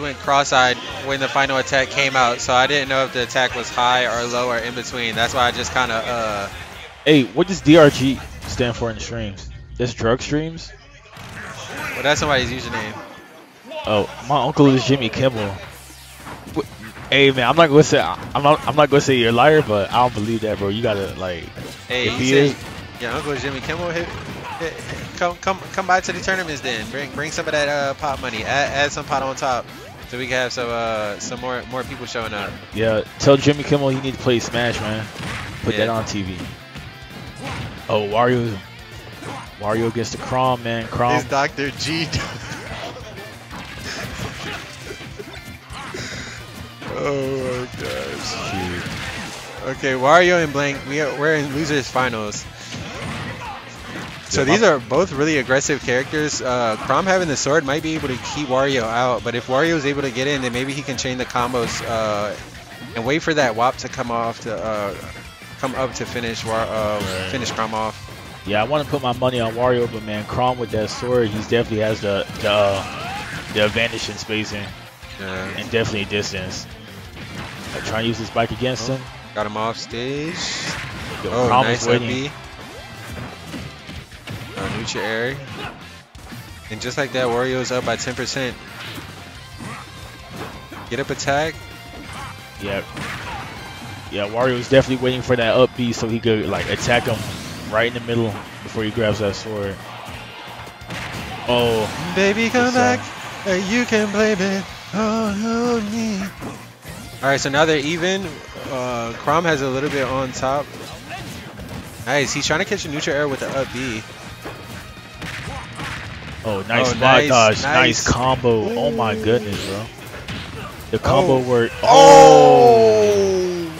went cross-eyed when the final attack came out, so I didn't know if the attack was high or low or in between. That's why I just kind of uh. Hey, what does DRG stand for in streams? That's drug streams. Well, that's somebody's username. Oh, my uncle is Jimmy Kimmel. Hey man, I'm not gonna say I'm not I'm not gonna say you're a liar, but I don't believe that, bro. You gotta like Hey, if he is, your uncle Jimmy Kimmel hit, hit, come come come by to the tournaments then. Bring bring some of that uh, pot money. Add, add some pot on top, so we can have some uh some more more people showing up. yeah. Tell Jimmy Kimmel you need to play Smash, man. Put Yeah. that on TV. Oh, Wario, Wario against the Chrom, man. Chrom. It's Dr. G. oh my gosh. Shoot. Okay, Wario and Blank, we are, we're in losers finals. So Yeah, these are both really aggressive characters. Uh, Chrom having the sword might be able to keep Wario out, but if Wario is able to get in, then maybe he can chain the combos uh, and wait for that WAP to come off to uh, come up to finish War uh, finish Chrom off. Yeah, I want to put my money on Wario, but man, Chrom with that sword, he definitely has the the, uh, the advantage in spacing Yeah. and definitely distance. I try and use this bike against Oh. him. Got him off stage. Yo, Oh, Chrom nice waiting. Uh, neutral air. And just like that, Wario's up by 10%. Get up attack. Yeah. Yeah, Wario's definitely waiting for that up B so he could like attack him right in the middle before he grabs that sword. Oh, Baby, come back. you can blame it on me. All right, so now they're even. Uh, Chrom has a little bit on top. Nice. He's trying to catch a neutral air with the up B. Oh, oh, nice Oh, nice, dodge, nice. nice. combo. Oh my goodness, bro. The combo Oh. work. Oh.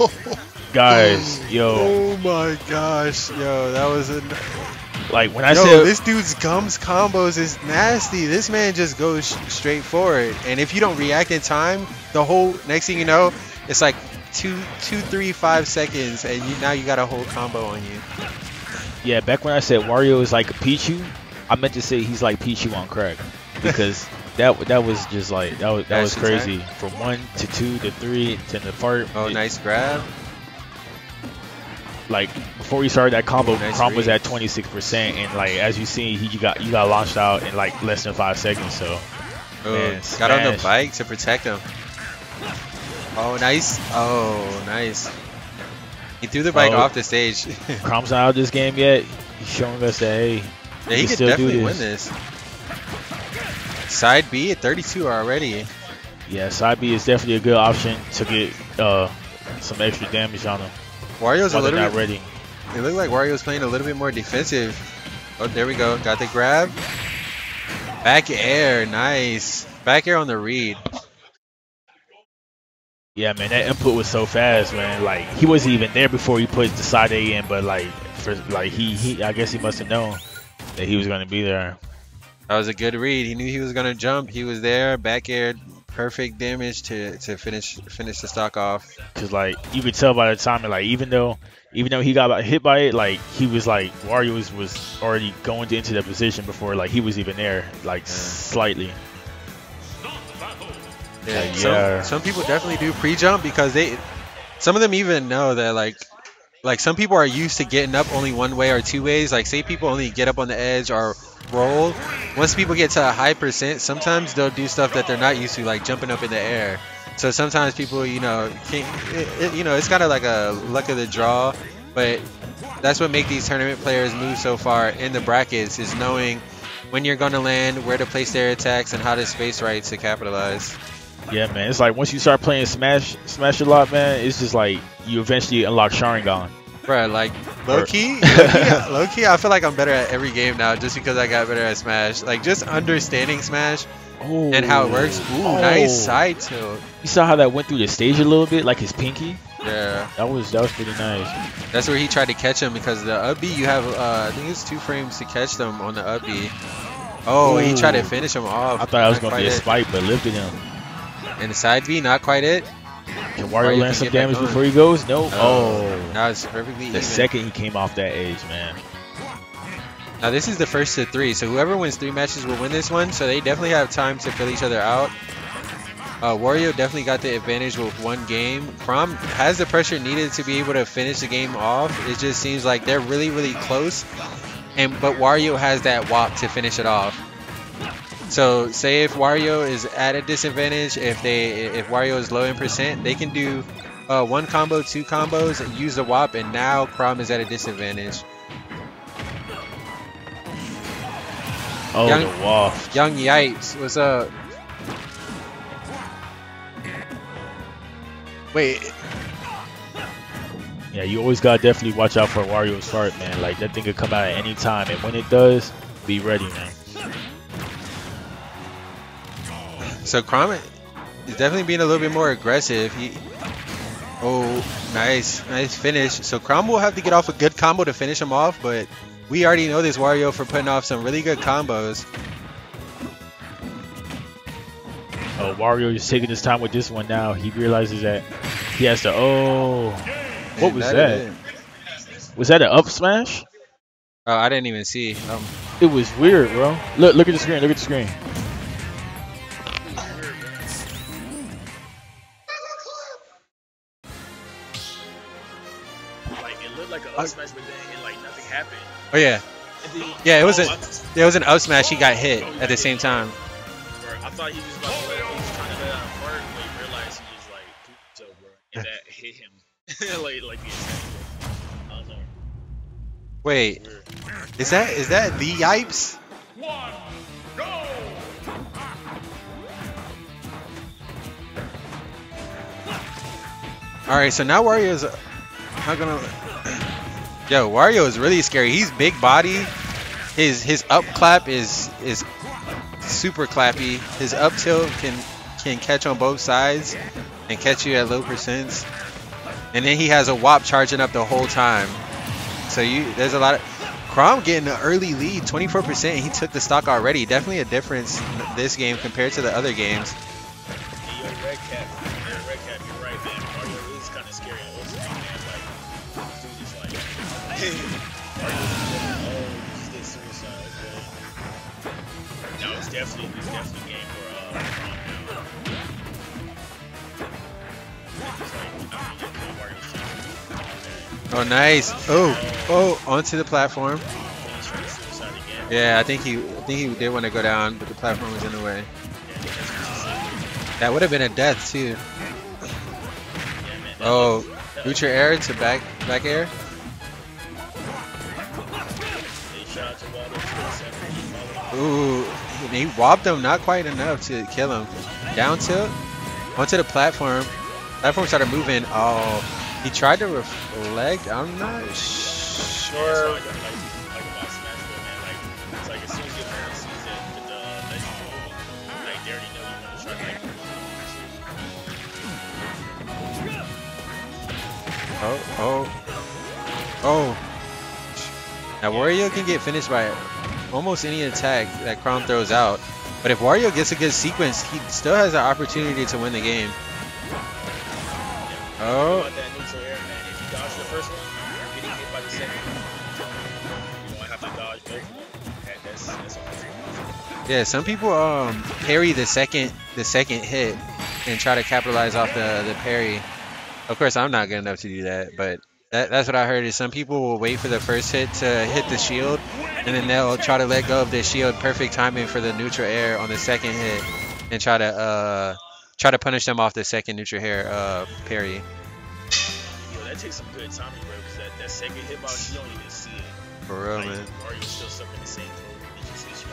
oh! guys, yo, Oh my gosh, yo, that was a. like when I Yo, said this dude's gums combos is nasty. This man just goes straight forward, and if you don't react in time, the whole next thing you know, it's like two, two, three, five seconds, and you now you got a whole combo on you. Yeah, back when I said Wario is like a Pichu, I meant to say he's like Pichu on crack because that that was just like that was that was Dash attack. crazy. From one to two to three to the part. Oh, it- nice grab. Like before we started that combo, Nice Chrom was at 26%, and like as you see, he got you got launched out in like less than five seconds. So Oh, Man, got on the bike to protect him. Oh, nice. Oh, nice. He threw the bike Oh. off the stage. Chrom's not out of this game yet. He's showing us that hey, yeah, he can could still do definitely this. win this. Side B at 32 already. Yeah, side B is definitely a good option to get uh, some extra damage on him Wario's a little not bit ready. It looked like Wario's playing a little bit more defensive. Oh, there we go. Got the grab. Back air. Nice. Back air on the read. Yeah, man, that input was so fast, man. Like he wasn't even there before he put the side A in, but like for like he he I guess he must have known that he was gonna be there. That was a good read. He knew he was gonna jump. He was there. Back air. Perfect damage to, to finish finish the stock off. Cause like you could tell by the time, like even though even though he got hit by it, like he was like Wario was, was already going into that position before like he was even there, like slightly. Yeah. Yeah. Some, some people definitely do pre-jump because they some of them even know that like like some people are used to getting up only one way or two ways. Like say people only get up on the edge or roll. Once people get to a high percent, sometimes they'll do stuff that they're not used to, like jumping up in the air. So sometimes people, you know, can it, it, you know, it's kind of like a luck of the draw, but that's what make these tournament players move so far in the brackets is knowing when you're going to land, where to place their attacks, and how to space right to capitalize. Yeah, man. It's like once you start playing Smash Smash a lot, man, it's just like you eventually unlock Sharingan. Bruh, like low key, low key, low key, I feel like I'm better at every game now just because I got better at Smash. Like just understanding Smash Oh, and how it works. Ooh, Oh. nice side tilt. You saw how that went through the stage a little bit, like his pinky. Yeah, That was that was pretty nice. that's where he tried to catch him because the up B you have, uh, I think it's two frames to catch them on the up B. Oh, he tried to finish him off. I thought I was gonna be a spike, but lifted him. And the side B, not quite it. Can Wario land some damage before he goes? No. Oh, Oh. Now it's perfectly The even. second he came off that edge, man. Now this is the first to three, so whoever wins three matches will win this one. So they definitely have time to fill each other out. Uh, Wario definitely got the advantage with one game. Chrom has the pressure needed to be able to finish the game off. It just seems like they're really, really close. And but Wario has that wop to finish it off. So say if Wario is at a disadvantage, if they if Wario is low in percent, they can do uh, one combo, two combos, and use the wop, and now Chrom is at a disadvantage. Oh, Young- the waft. Young Yipes, what's up? Wait, Yeah, you always gotta definitely watch out for Wario's fart, man. Like that thing could come out at any time, and when it does, be ready, man. So Chrom is definitely being a little bit more aggressive. He, oh, nice, nice finish. So Chrom will have to get off a good combo to finish him off, but we already know this Wario for putting off some really good combos. Oh, Wario is taking his time with this one now. He realizes that he has to. Oh, what And was is that? Was that an up smash? Oh, I didn't even see. Um, It was weird, bro. Look, look at the screen. Look at the screen. Oh yeah, Yeah, it was a- I just- was an up smash. He got hit at the same time. I thought he was about to he was trying to let out a fart, but he realized he was like pooped so, bro, and that hit him like like the attack. I don't know. Wait, is that is that the Yipes? All right, so now Wario's not gonna. Yo, Wario is really scary. He's big body. His his up clap is is super clappy. His up tilt can can catch on both sides and catch you at low percents. And then he has a wop charging up the whole time. So you there's a lot of Chrom getting an early lead, 24%. He took the stock already. Definitely a difference this game compared to the other games. Oh, nice. Oh, oh, onto the platform. Yeah, I think he, I think he did want to go down, but the platform was in the way. That would have been a death too. Oh, neutral air to back, back air. Ooh, he wobbed him not quite enough to kill him. Down tilt, onto the platform. Platform started moving. Oh, he tried to reflect. I'm not sure. Oh, oh, oh. Now Wario can get finished by almost any attack that Crown throws out. But if Wario gets a good sequence, he still has an opportunity to win the game. Oh, want that neutral air, man. If you dodge the first one, you're getting hit by the second one. You don't have to dodge both of them. That, that's, that's all I'm yeah. Some people um parry the second the second hit and try to capitalize off the the parry. Of course, I'm not good enough to do that, but that, that's what I heard. Is some people will wait for the first hit to hit the shield, and then they'll try to let go of the shield. Perfect timing for the neutral air on the second hit, and try to uh try to punish them off the second neutral air uh parry. Yo, that takes some good timing, bro, because that, that second hitbox, you don't even see it. For real, like, man. Mario's still stuck in the same code. He just hits you.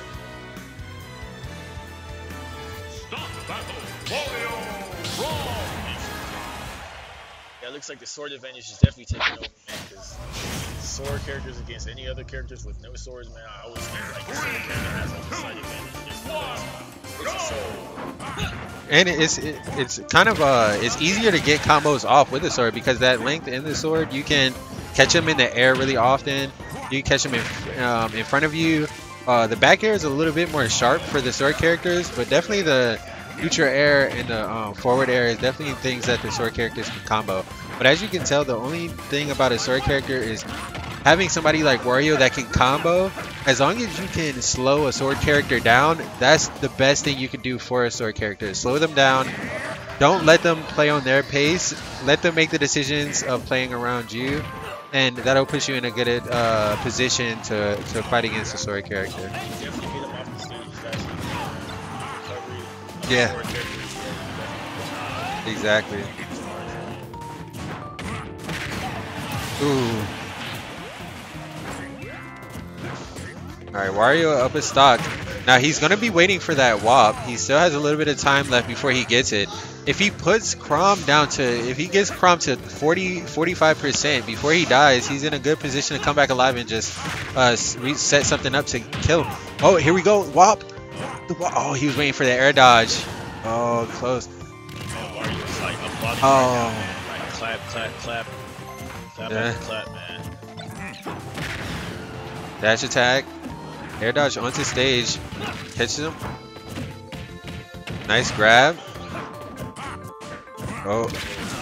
It looks like the sword advantage is definitely taking over, man, because sword characters against any other characters with no swords, man, I always think like the sword character has like a slight advantage. And it's it, it's kind of uh it's easier to get combos off with the sword because that length in the sword you can catch them in the air really often. You can catch them in um, in front of you. Uh, the back air is a little bit more sharp for the sword characters, but definitely the neutral air and the um, forward air is definitely things that the sword characters can combo. But as you can tell, the only thing about a sword character is having somebody like Wario that can combo, as long as you can slow a sword character down, that's the best thing you can do for a sword character. Slow them down. Don't let them play on their pace. Let them make the decisions of playing around you, and that'll put you in a good uh, position to, to fight against a sword character. Yeah. Sword character is definitely Exactly. Ooh. Alright, Wario up his stock. Now he's going to be waiting for that WAP. He still has a little bit of time left before he gets it. If he puts Chrom down to, if he gets Chrom to 40, 45% before he dies, he's in a good position to come back alive and just uh, s- re- set something up to kill him. Oh, here we go. WAP. The. Oh, he was waiting for the air dodge. Oh, close. Man, Wario's like applauding Oh. now, man. Like clap, clap, clap. Clap Yeah. clap, man. Dash attack. Air dodge onto stage. Catches him. Nice grab. Oh,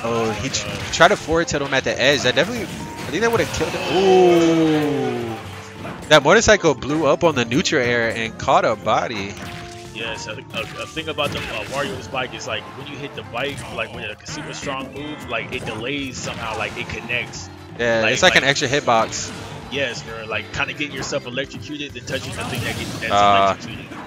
oh, he tr- tried to forward tilt him at the edge. That definitely, I think that would have killed him. Ooh. That motorcycle blew up on the neutral air and caught a body. Yes, a, a, a thing about the uh, Wario's bike is like when you hit the bike, like with a super strong move, like it delays somehow, like it connects. Yeah, Like- it's like, an extra hitbox. Yes, bro, like kind of getting yourself electrocuted, then touching the thing that gets that's Ah. electrocuted.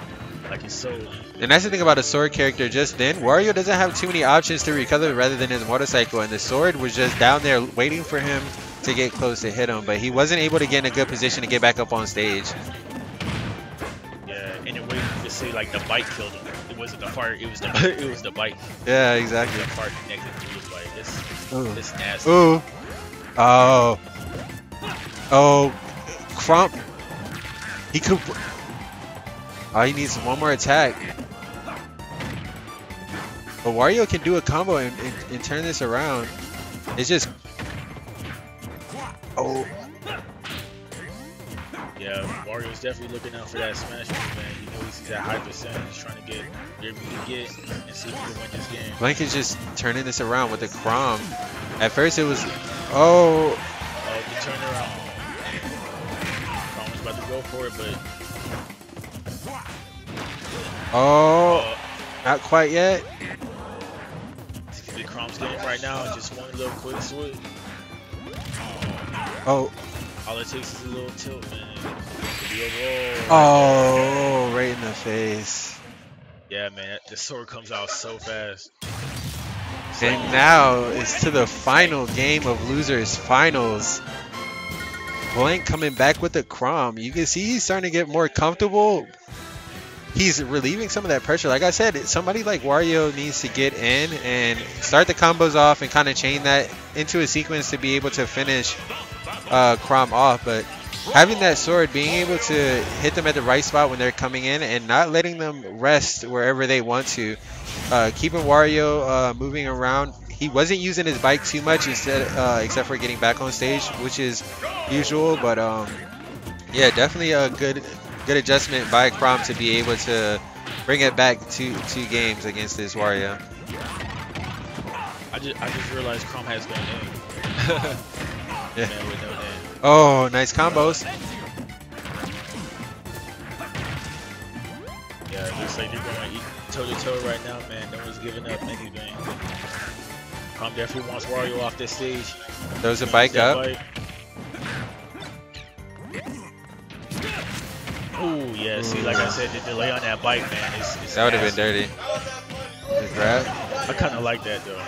Like it's so. And that's the thing about a sword character just then. Wario doesn't have too many options to recover rather than his motorcycle. And the sword was just down there waiting for him to get close to hit him. But he wasn't able to get in a good position to get back up on stage. Yeah, and way, you could say like the bike killed him. It wasn't the fire, it was the it was the bike. Yeah, exactly. The fire connected to the bike. Ooh. it's nasty. Ooh. Oh. Oh. Crump. He could. Oh, he needs one more attack. But Wario can do a combo and, and, and turn this around. It's just. Definitely looking out for that smash move, man. He knows he's at high percent. He's trying to get whatever he can get and see if he can win this game. Blank is just turning this around with the Chrom. At first it was. Oh. Oh, the turnaround. Chrom's about to go for it, but Oh. uh, Not quite yet. the Chrom's game right now. Just one little quick switch. Oh. All it takes is a little tilt, man. Overall. Oh. Right in the face. Yeah, man. The sword comes out so fast. And now it's to the final game of losers finals. Blank coming back with the Chrom. You can see he's starting to get more comfortable. He's relieving some of that pressure. Like I said, somebody like Wario needs to get in and start the combos off and kind of chain that into a sequence to be able to finish uh, Chrom off. But having that sword, being able to hit them at the right spot when they're coming in and not letting them rest wherever they want to, uh, keeping Wario uh, moving around. He wasn't using his bike too much instead, uh, except for getting back on stage, which is usual. But um, yeah, definitely a good good adjustment by Chrom to be able to bring it back to two games against this Wario. I just, I just realized Chrom has no name. Yeah. Man with no name. Oh, nice combos. Yeah, it looks like they're going toe to toe right now, man. No one's giving up anything. Chrom definitely wants Wario off this stage. Throws a bike up. bike. Ooh, yeah. See, like I said, the delay on that bike, man, That would have been dirty. Grab. I kind of like that though.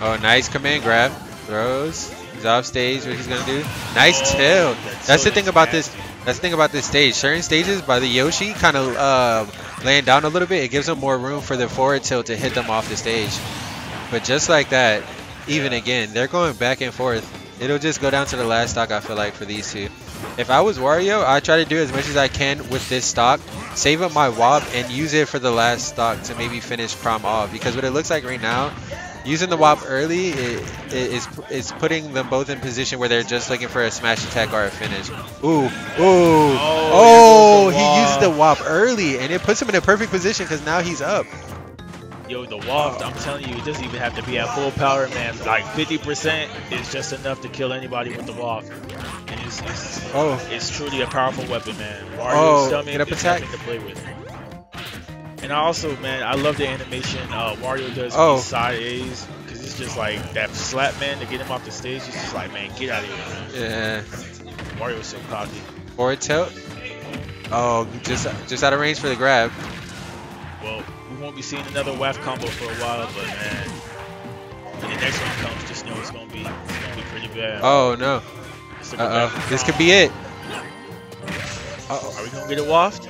Oh, nice command grab. Throws. He's off stage. What he's gonna do? Nice Oh, tilt. that That's the thing about this. That's the thing about this stage. Certain stages by the Yoshi kind of uh, laying down a little bit. It gives them more room for the forward tilt to hit them off the stage. But just like that, even again, they're going back and forth. It'll just go down to the last stock. I feel like for these two. If I was Wario, I try to do as much as I can with this stock, save up my WAP, and use it for the last stock to maybe finish Prom off. Because what it looks like right now, using the WAP early it, it is putting them both in position where they're just looking for a smash attack or a finish. Ooh, ooh, oh! oh the he used the WAP. Early, and it puts him in a perfect position because now he's up. Yo, the waft, I'm telling you, it doesn't even have to be at full power, man. Like 50% is just enough to kill anybody with the waft. And it's, it's, Oh. it's truly a powerful weapon, man. Oh, stomach get up attack. to play with. And I also, man, I love the animation uh, Wario does Oh. with side A's. Because it's just like that slap, man, to get him off the stage. It's just like, man, get out of here, man. Yeah. Wario's so cocky. Forward tilt. Oh, just just out of range for the grab. Well, we won't be seeing another WAF combo for a while, but man, when the next one comes, just know it's gonna be it's gonna be pretty bad. Oh no. Uh oh. This could be it. Uh Are we gonna get a waft?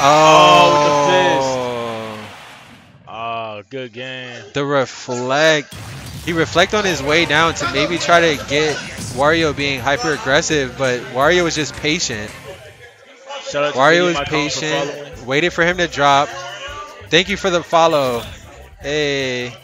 Oh. Good game. The reflect. He reflect on his way down to maybe try to get Wario being hyper aggressive, but Wario was just patient. Shout out Wario was for patient, waited for him to drop. Thank you for the follow. Hey.